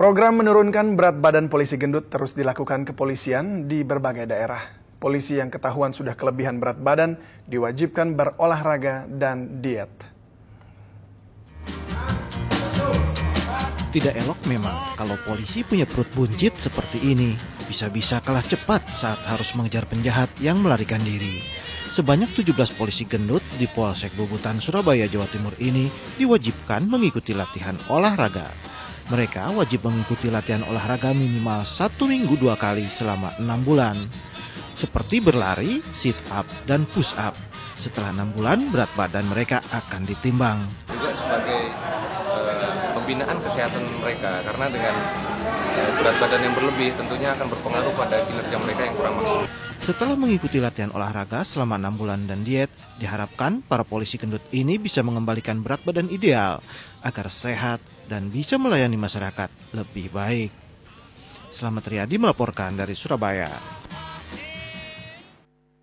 Program menurunkan berat badan polisi gendut terus dilakukan kepolisian di berbagai daerah. Polisi yang ketahuan sudah kelebihan berat badan diwajibkan berolahraga dan diet. Tidak elok memang kalau polisi punya perut buncit seperti ini. Bisa-bisa kalah cepat saat harus mengejar penjahat yang melarikan diri. Sebanyak 17 polisi gendut di Polsek Bubutan, Surabaya, Jawa Timur ini diwajibkan mengikuti latihan olahraga. Mereka wajib mengikuti latihan olahraga minimal satu minggu dua kali selama enam bulan. Seperti berlari, sit up, dan push up. Setelah enam bulan, berat badan mereka akan ditimbang. Juga sebagai uh, pembinaan kesehatan mereka, karena dengan uh, berat badan yang berlebih tentunya akan berpengaruh pada kinerja mereka yang kurang maksimal. Setelah mengikuti latihan olahraga selama enam bulan dan diet, diharapkan para polisi gendut ini bisa mengembalikan berat badan ideal agar sehat dan bisa melayani masyarakat lebih baik. Selamat Riyadi melaporkan dari Surabaya.